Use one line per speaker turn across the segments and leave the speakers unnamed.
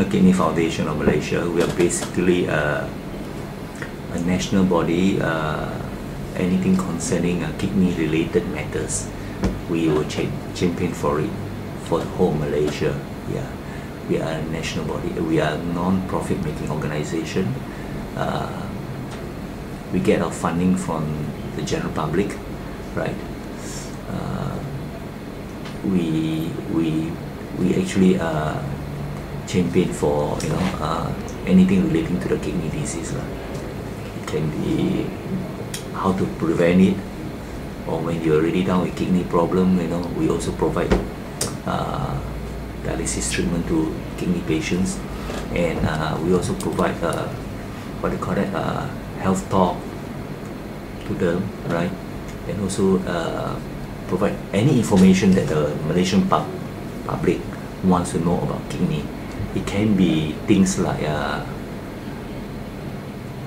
National Kidney Foundation of Malaysia. We are basically uh, a national body, uh, anything concerning uh, kidney related matters, we will cha- champion for it for the whole Malaysia. Yeah, we are a national body. We are a non-profit making organization. Uh, we get our funding from the general public, right? Uh, we we we actually uh, champion for you know uh, anything relating to the kidney disease. lah. It can be how to prevent it, or when you're already down with kidney problem, you know we also provide uh, dialysis treatment to kidney patients, and uh, we also provide uh, what they call that uh, health talk to them, right? And also uh, provide any information that the Malaysian pub- public wants to know about kidney. It can be things like uh,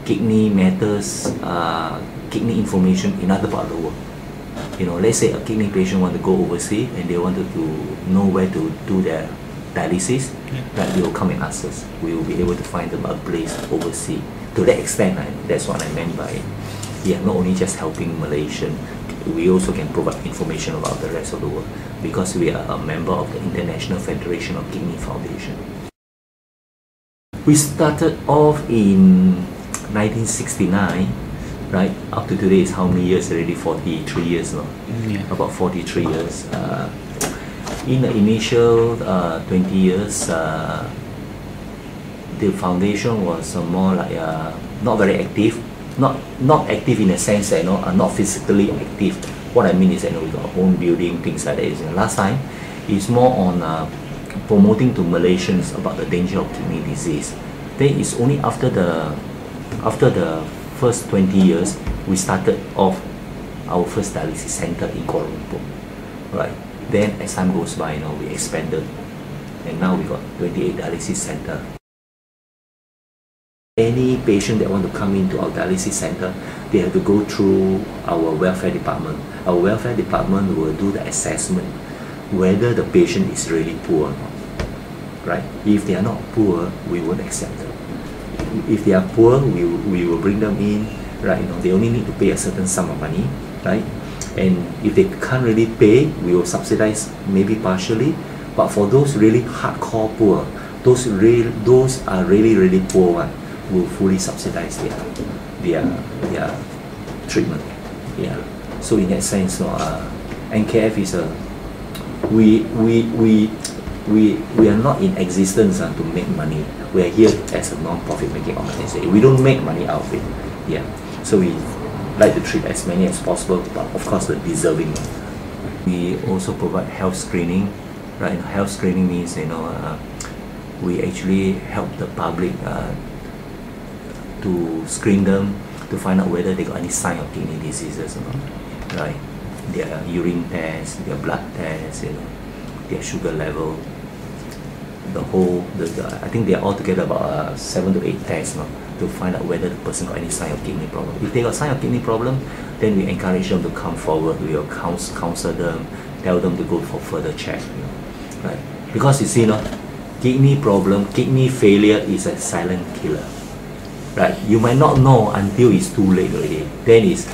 kidney matters, uh, kidney information in other part of the world. You know, let's say a kidney patient want to go overseas and they wanted to know where to do their dialysis, that they will come and ask us. We will be able to find them a place overseas. To that extent, I, that's what I meant by it. yeah, not only just helping Malaysian, we also can provide information about the rest of the world because we are a member of the International Federation of Kidney Foundation. We started off in 1969, right? Up to today is how many years already? 43 years now.
Yeah.
About 43 years. Uh, in the initial uh, 20 years, uh, the foundation was uh, more like uh, not very active, not not active in a sense that you know, uh, not physically active. What I mean is that you know, we got our own building, things like that. You know, last time, it's more on uh, promoting to Malaysians about the danger of kidney disease. Then it's only after the after the first 20 years we started off our first dialysis center in Kuala Lumpur. Right. Then as time goes by, you know, we expanded, and now we got 28 dialysis center. Any patient that want to come into our dialysis center, they have to go through our welfare department. Our welfare department will do the assessment whether the patient is really poor or not. Right? If they are not poor, we won't accept them. If they are poor, we, we will bring them in. Right? You know, they only need to pay a certain sum of money. Right? And if they can't really pay, we will subsidize maybe partially. But for those really hardcore poor, those real, those are really really poor one, will fully subsidize their their their treatment. Yeah. So in that sense, no, uh, NKF is a we we we we we are not in existence uh, to make money. We are here as a non-profit making organization. We don't make money out of it. Yeah. So we like to treat as many as possible, but of course the deserving. We also provide health screening. Right. Health screening means you know uh, we actually help the public uh, to screen them to find out whether they got any sign of kidney diseases or not. Right. Their urine test, their blood test, you know, their sugar level, the whole, the, the I think they are altogether about uh, seven to eight tests no, to find out whether the person got any sign of kidney problem. If they got sign of kidney problem, then we encourage them to come forward. We will counsel, counsel them, tell them to go for further check. You know, right? Because you see, no, kidney problem, kidney failure is a silent killer. Right? You might not know until it's too late already. Then it's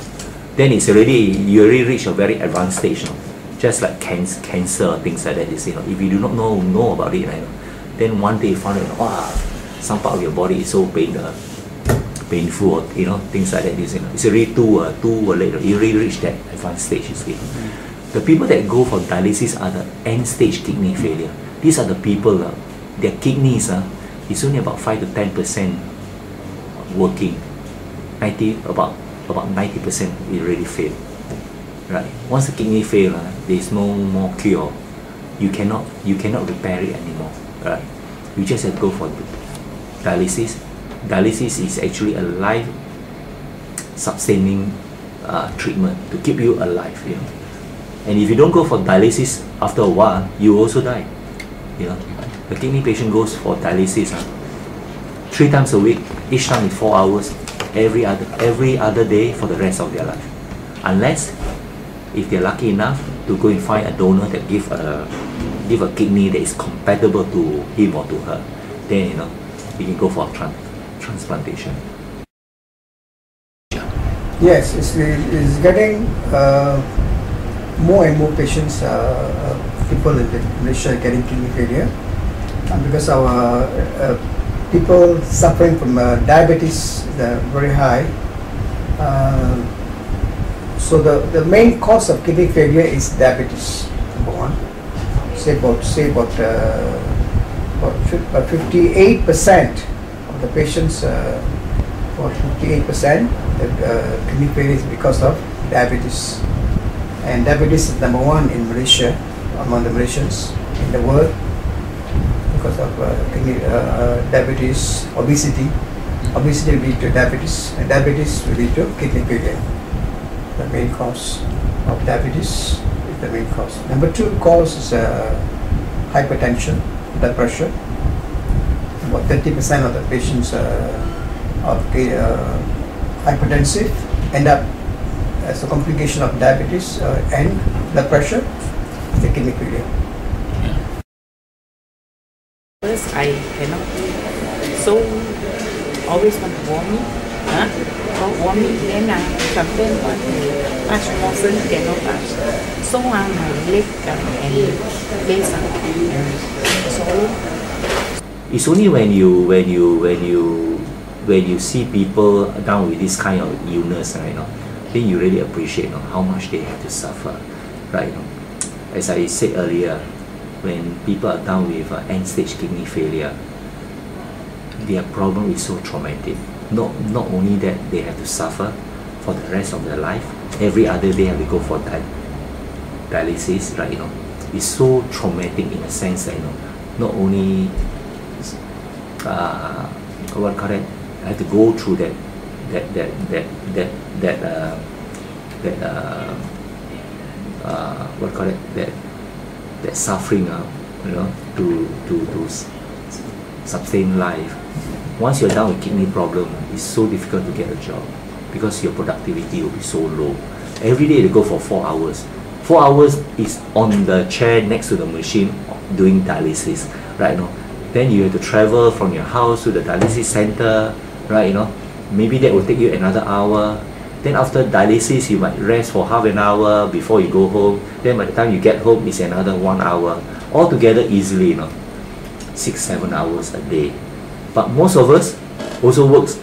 then it's already you already reach a very advanced stage. No? Just like cancer, cancer things like that. You see, no? if you do not know know about it, right, then one day you find out, wow, some part of your body is so pain, uh, painful, or you know, things like that. You no? it's already too uh, too late. You already reached that advanced stage. You see, the people that go for dialysis are the end stage kidney failure. These are the people, uh, their kidneys, uh, is only about five to ten percent working. 90 about about 90 percent will really fail. Right. Once the kidney fail, uh, there is no more cure. You cannot you cannot repair it anymore. Right. You just have to go for dialysis. Dialysis is actually a life sustaining uh, treatment to keep you alive. You know. And if you don't go for dialysis after a while, you also die. You know. a kidney patient goes for dialysis. Uh, three times a week, each time is four hours, every other every other day for the rest of their life. Unless if they're lucky enough to go and find a donor that give a give a kidney that is compatible to him or to her, then you know he can go for tran- transplantation.
Yes, it's, it's getting uh, more and more patients, uh, uh, people in Malaysia getting kidney failure uh, because our uh, people suffering from diabetes is very high. So the, the main cause of kidney failure is diabetes, number one. Say about say about about 58 percent of the patients, about 58 percent uh, kidney failure is because of diabetes. And diabetes is number one in Malaysia, among the Malaysians in the world because of uh, kidney, uh, diabetes, obesity. Obesity will lead to diabetes, and diabetes will lead to kidney failure. The main cause of diabetes the main cause. Number two cause is uh, hypertension, blood pressure. About 30% of the patients uh, of uh, hypertensive end up as a complication of diabetes uh, and blood pressure, the kidney failure.
First, I cannot so always want to vomit. Huh? Got vomit, then uh, sometimes want to touch motion, cannot touch. So uh, my leg uh, and face uh, so
It's only when you when you when you when you see people down with this kind of illness, right, know, then you really appreciate you know, how much they have to suffer, right? You know. As I said earlier, when people are down with uh, end-stage kidney failure, their problem is so traumatic. Not, not only that, they have to suffer for the rest of their life. Every other day have to go for di- dialysis, right? You know, it's so traumatic in a sense that you know, not only uh, what it, I have to go through that that that that that that uh, that uh, uh, what call it that that suffering uh, you know to to s- sustain life once you're down with kidney problem it's so difficult to get a job because your productivity will be so low. Every day you go for four hours. Four hours is on the chair next to the machine doing dialysis right you know. Then you have to travel from your house to the dialysis center right you know. Maybe that will take you another hour. Then after dialysis you might rest for half an hour before you go home. Then by the time you get home it's another one hour. Altogether easily you know six seven hours a day. But most of us also works.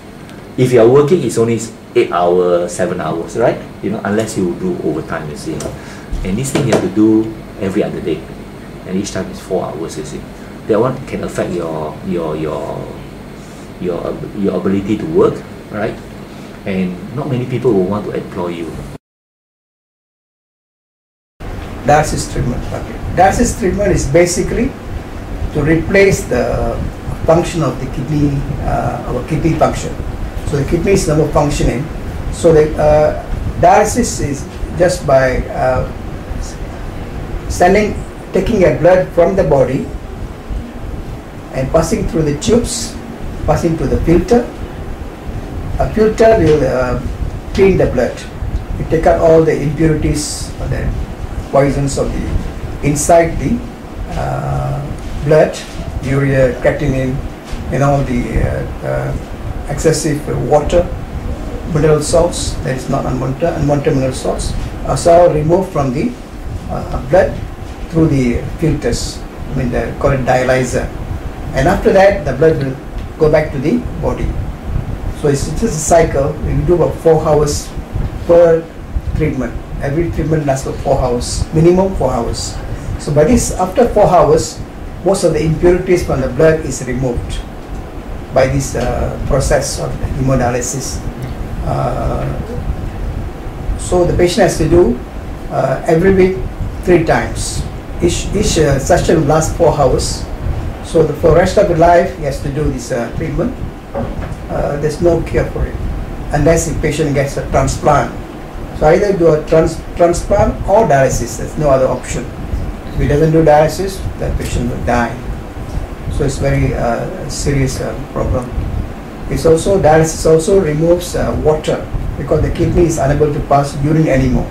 If you are working it's only eight hours seven hours right? You know unless you do overtime you see and this thing you have to do every other day. And each time is four hours you see. That one can affect your your your your your ability to work right? And not many people will want to employ you.
Dialysis treatment. Okay. Dialysis treatment is basically to replace the function of the kidney, uh, our kidney function. So the kidney is not functioning. So the uh, dialysis is just by uh, sending, taking a blood from the body and passing through the tubes, passing through the filter. A filter will uh, clean the blood. It take out all the impurities or the poisons of the inside the uh, blood, urea, creatinine, and all the uh, uh, excessive water, mineral salts that is not unwanted, unwanted mineral salts are all removed from the uh, blood through the filters. I mean, they call it dialyzer. And after that, the blood will go back to the body. So it's just a cycle. We do about four hours per treatment. Every treatment lasts for four hours, minimum four hours. So by this, after four hours, most of the impurities from the blood is removed by this uh, process of hemodialysis. Uh, so the patient has to do uh, every week three times. Each, each uh, session lasts four hours. So the, for the rest of the life, he has to do this uh, treatment. Uh, there's no cure for it unless the patient gets a transplant. So either do a trans- transplant or dialysis. There's no other option. If he doesn't do dialysis, that patient will die. So it's very uh, serious uh, problem. It's also dialysis also removes uh, water because the kidney is unable to pass urine anymore.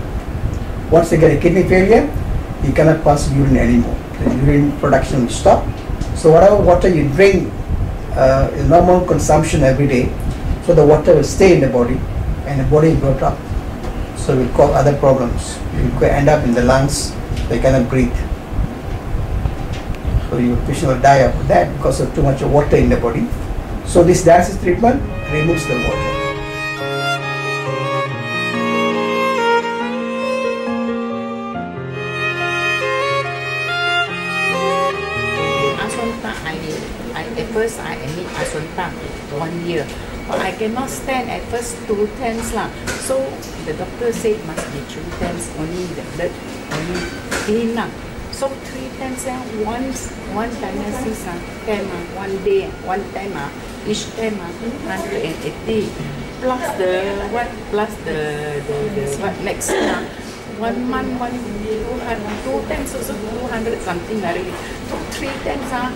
Once they get a kidney failure, he cannot pass urine anymore. the urine production will stop. So whatever water you drink, uh, is normal consumption every day, so the water will stay in the body and the body will build up. So it will cause other problems. You end up in the lungs, they cannot breathe. Your patient will die of that because of too much water in the body. So this dialysis treatment removes the water.
At first I admit Assunta one year, but I cannot stand at first two times lah. So the doctor said must be two times only the blood only clean lah. So three times ah, once one dialysis ah, time ah, one day one time ah, each time ah, 180 plus the what plus the the, the what next ah, one month one two two times also two hundred something already. So three times ah,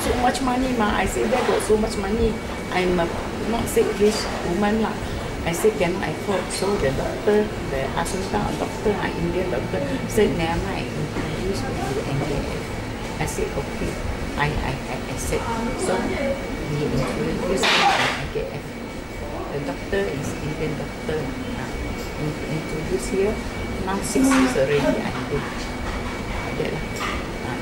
so much money ma. I say that got so much money. I'm a not say rich woman lah. I said can I afford? So the doctor, the Asunta doctor, ah, Indian doctor said never mind, introduce me to NKF. I said okay. I I I accept. So he introduced me to NKF. The doctor is Indian doctor. Uh, introduce here. Now six years already I do. That. Ah.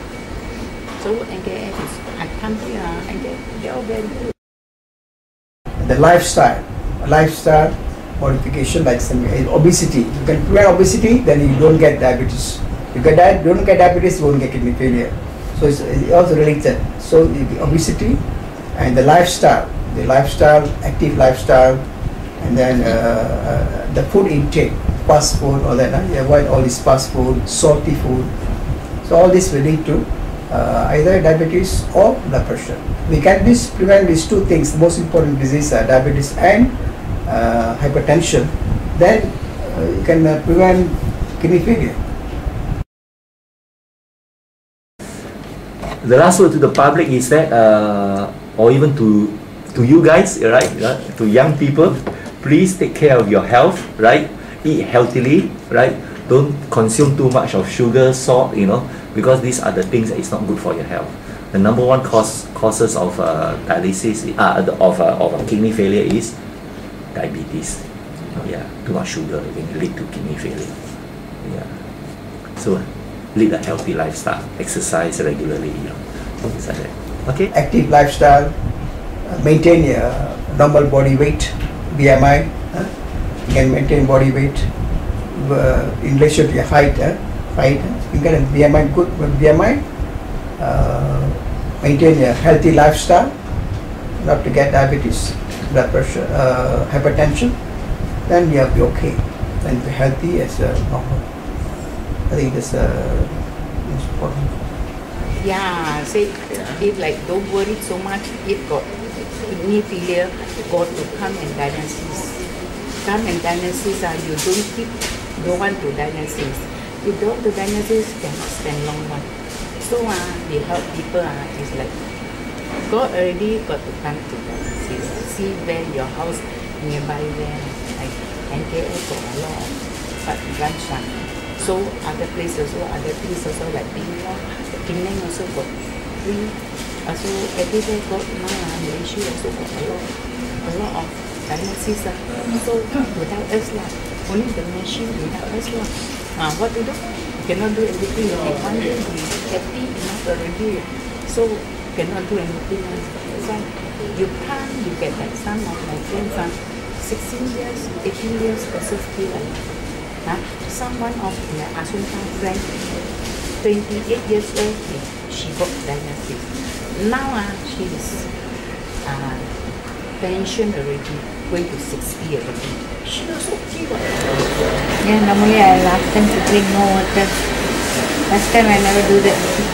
So NKF is I come here and they they all very good.
the lifestyle, lifestyle modification like some uh, obesity. You can prevent obesity, then you don't get diabetes. You get don't get diabetes, you won't get kidney failure. So it's, it's also related. So the obesity and the lifestyle, the lifestyle, active lifestyle, and then uh, uh, the food intake, fast food, all that. Uh, you avoid all this fast food, salty food. So all this will lead to uh, either diabetes or blood pressure. We can this prevent these two things. The most important disease are diabetes and uh, hypertension. Then uh, you can uh, prevent kidney failure.
The last word to the public is that, uh, or even to to you guys, right, to young people, please take care of your health, right? Eat healthily, right? Don't consume too much of sugar, salt, you know, because these are the things that is not good for your health. The number one cause causes of uh, dialysis, uh, of uh, of uh, kidney failure is diabetes. Yeah, too much sugar can lead to kidney failure. Yeah. So lead a healthy lifestyle, exercise regularly, you know, things like that. Okay?
Active lifestyle, uh, maintain your normal body weight, BMI. Uh, you can maintain body weight uh, in relation to your height. Uh, height. You get a BMI good with BMI. Uh, maintain a healthy lifestyle, not to get diabetes, blood pressure, uh, hypertension. Then you'll be okay. Then be healthy as uh, normal. I think that's uh, important.
Yeah, say if like don't worry so much if got kidney failure, got to come and dialysis. Come and dialysis, ah, you don't keep, don't want to dialysis. If don't to dialysis, cannot stand long one. So ah, they help people ah, is like, God already got to come to dialysis. See where your house nearby there, like NKF got a lot but branch one. So other places also, other places also like Penang, Penang also got free. Also everywhere got now ah, Malaysia also got a lot, a lot of dialysis ah. So without us lah, only the machine without us lah. Ah, what to do? You cannot do everything. If one day we happy enough already, so cannot do anything. That's you can't. You get like some of my friends ah, 16 years, 18 years also still alive. Huh? Someone of the Assunta friend, 28 years old, she got dialysis. Now uh, she is uh, pension already, going to 60 already. She also keep
Yeah, normally I ask them to drink more water. Last time I never do that.